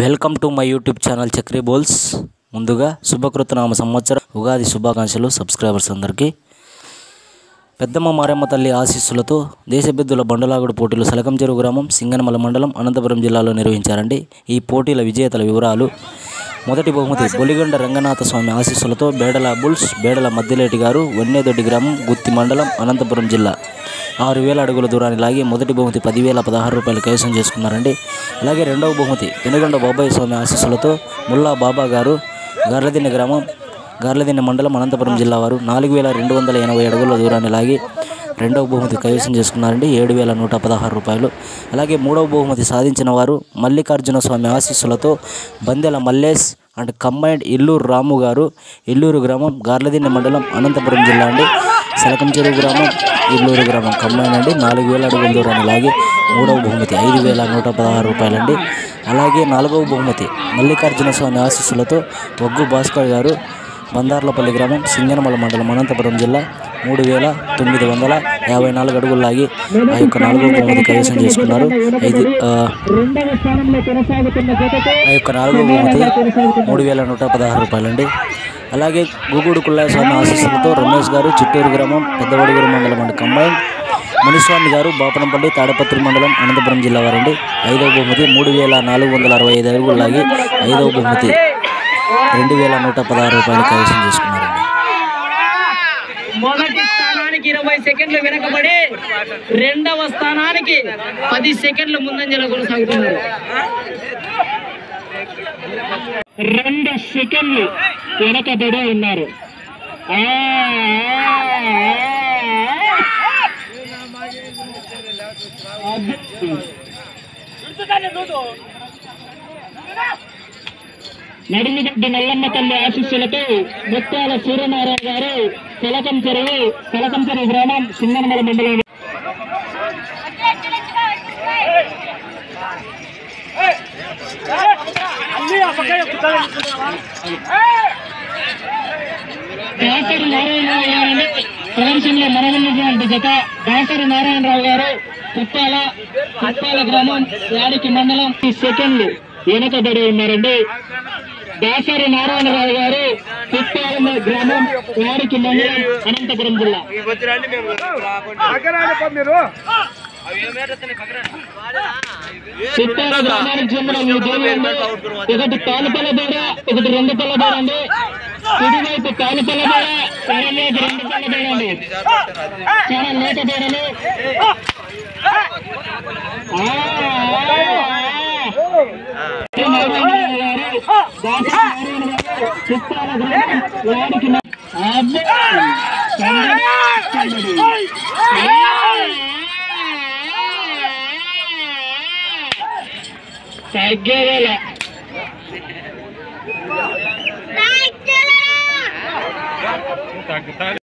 Welcome to my YouTube channel Chakri బోల్స్ ముందుగా శుభకృతనామ సంవత్సరం ఉగాది శుభాకాంక్షలు సబ్స్క్రైబర్స్ అందరికీ. పెద్దమ్మ మారమ్మ తల్లి ఆశీస్సులతో దేశబెద్దుల బండలాగుడు పోటీలు సలకంచెరు గ్రామం సింగనమల మండలం అనంతపురం జిల్లాలో నిర్వహించారండి. ఈ పోటీల విజేతల వివరాలు మొదటి బహుమతి బొలిగొండ రంగనాథ స్వామి ఆశీస్సులతో బేడల బుల్స్ బేడల మద్దిలేటి గారు వన్నేదొడ్డి గ్రామం గుత్తి మండలం అనంతపురం జిల్లా. ఆరు వేల అడుగుల దూరాన్ని లాగి మొదటి బహుమతి పదివేల పదహారు రూపాయలు కైవసం చేసుకున్నారండి. అలాగే రెండవ బహుమతి పెనుగొండ బాబాయ్ స్వామి ఆశీస్సులతో ముల్లా బాబా గారు గార్లదిన్న గ్రామం గార్లదిన్న మండలం అనంతపురం జిల్లా వారు నాలుగు వేల రెండు వందల ఎనభై అడుగుల దూరాన్ని లాగి రెండవ బహుమతి కైవసం చేసుకున్నారండి. ఏడు వేల నూట పదహారు రూపాయలు. అలాగే మూడవ బహుమతి సాధించిన వారు మల్లికార్జున స్వామి ఆశీస్సులతో బందెల మల్లేష్ అండ్ కంబైన్డ్ ఇల్లూరు రాము గారు ఇల్లూరు గ్రామం గార్లదిన్న మండలం అనంతపురం జిల్లా అండి. సలకం చెరువు గ్రామం ఇల్లూరు గ్రామం కంబైన్ అండి నాలుగు వేల అడుగుల దూరాన్ని లాగి మూడవ బహుమతి ఐదు వేల నూట పదహారు రూపాయలండి. అలాగే నాలుగవ బహుమతి మల్లికార్జున స్వామి ఆశీస్సులతో ఒగ్గు భాస్కర్ గారు బందార్లపల్లి గ్రామం సింగనమల మండలం అనంతపురం జిల్లా మూడు వేల తొమ్మిది వందల యాభై నాలుగు అడుగులు లాగి ఆ యొక్క నాలుగవ బహుమతి కైవసం చేసుకున్నారు. ఐదు ఆ, ఆ యొక్క నాలుగవ బహుమతి మూడు వేల నూట పదహారు రూపాయలండి. అలాగే గూగుడు స్వామి ఆశీస్సులతో రమేష్ గారు చిట్టూరు గ్రామం పెద్దవడుగురు మండలం అండ్ కంబైన్ మునిస్వామి గారు బాపనంపల్లి తాడపత్రి మండలం అనంతపురం జిల్లా వారండి. ఐదవ బహుమతి మూడు వేల నాలుగు వందల అరవై ఐదు అడుగులు లాగి ఐదవ బహుమతి రెండు వేల నూట పదహారు రూపాయలు కైవసం చేసుకున్నారండి. మొదటి స్థానానికి ఇరవై సెకండ్లు వెనకబడి రెండవ స్థానానికి పది సెకండ్లు ముందంజలో కొనసాగుతున్నారు. రెండు సెకండ్లు వెనకబడి ఉన్నారు. నడిమిగడ్డ నల్లమ్మ తల్లి ఆశీస్సులతో ముత్యాల సూర్యనారాయణ గారు తెలకం చెరువు తెలకం చెరువు గ్రామం సింగనమల మండలం. దాసరి నారాయణరావు గారండి. ప్రదర్శనలో మనగలిగినటువంటి జత దాసరి నారాయణరావు గారు కుప్పాల కుప్పాల గ్రామం యాడికి మండలం సెకండ్ సెకండ్లు వెనకబడి ఉన్నారండి. దాసరి నారాయణరావు గారు కుప్పాల గ్రామం యాడికి మండలం అనంతపురం జిల్లా. కుప్పాల గ్రామానికి చెందిన మీ దేవుడు ఒకటి తాలుపల్ల దూడ ఒకటి రెండు పల్ల దూడ అండి. కుడివైపు తాలుపల్ల దూడ ఎడమవైపు రెండు పల్ల దూడ అండి చాలా లేత దూడలు ఆ, ఆ, ਤੱਕ